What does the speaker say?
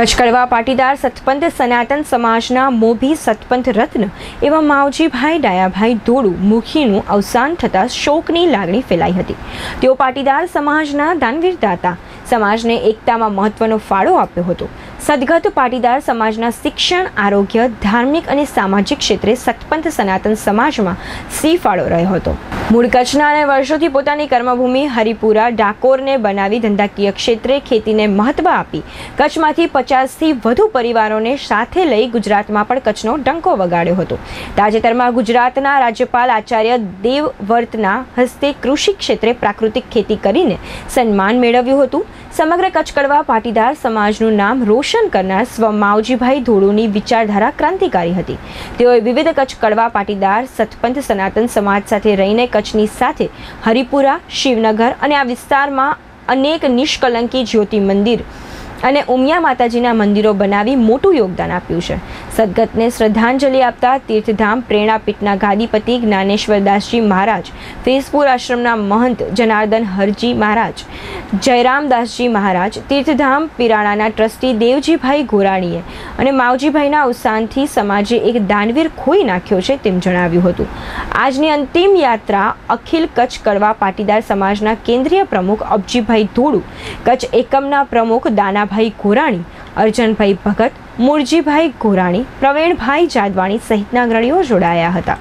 કચ્છ કડવા પાટીદાર સતપંથ સનાતન સમાજના મોભી સતપંથ રત્ન એવા માવજીભાઈ ડાયાભાઈ ધોળુ મુખીનું અવસાન થતાં શોકની લાગણી ફેલાઈ હતી. તેઓ પાટીદાર સમાજના દાનવીર દાતા સમાજને એકતામાં મહત્વનો ફાળો આપ્યો હતો. સદગત પાટીદાર સમાજના શિક્ષણ, આરોગ્ય, ધાર્મિક અને સામાજિક ક્ષેત્રે સતપંથ સનાતન સમાજમાં સી ફાળો રહ્યો હતો. મૂળ કચ્છના અને વર્ષોથી પોતાની કર્મભૂમિ હરિપુરા, ડાકોરને બનાવી ધંધાકીય ક્ષેત્રે ખેતીને મહત્વ આપી કચ્છમાંથી પચાસથી વધુ પરિવારોને સાથે લઈ ગુજરાતમાં પણ કચ્છનો ડંકો વગાડ્યો હતો. તાજેતરમાં ગુજરાતના રાજ્યપાલ આચાર્ય દેવવ્રતના હસ્તે કૃષિ ક્ષેત્રે પ્રાકૃતિક ખેતી કરીને સન્માન મેળવ્યું હતું. સમગ્ર કચ્છ કડવા પાટીદાર સમાજનું નામ રોશન કરનાર સ્વ માવજીભાઈ ધોળુની વિચારધારા ક્રાંતિકારી હતી. તેઓએ વિવિધ કચ્છ કડવા પાટીદાર, સતપંથ, સનાતન સમાજ સાથે રહીને કચ્છની સાથે હરિપુરા, શિવનગર અને આ વિસ્તારમાં અનેક નિષ્કલંકી જ્યોતિ મંદિર અને ઉમિયા માતાજીના મંદિરો બનાવી મોટું યોગદાન આપ્યું છે. સદગતને શ્રદ્ધાંજલિ આપતા તીર્થધામ પ્રેરણાપીઠના ગાદીપતિ જ્ઞાનેશ્વરદાસજી મહારાજ ફેઝપુર આશ્રમના મહંત જનાર્દન હરજી મહારાજ, જયરામદાસજી મહારાજ, તીર્થધામ પિરાણાના ટ્રસ્ટી દેવજીભાઈ ગોરાણીએ અને માવજીભાઈના અવસાનથી સમાજે એક દાનવીર ખોઈ નાખ્યો છે તેમ જણાવ્યું હતું. આજની અંતિમ યાત્રા અખિલ કચ્છ કડવા પાટીદાર સમાજના કેન્દ્રીય પ્રમુખ અબજીભાઈ ધોળુ, કચ્છ એકમના પ્રમુખ દાનાભાઈ ગોરાણી અર્જનભાઈ ભગત મુરજીભાઈ ગોરાણી પ્રવીણભાઈ જાદવાણી સહિતના અગ્રણીઓ જોડાયા હતા.